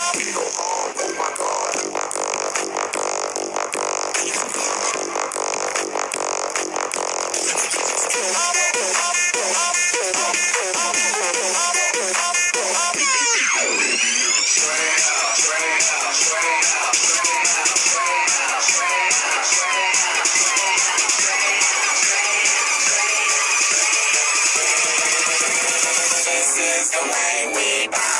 This is the way we buy.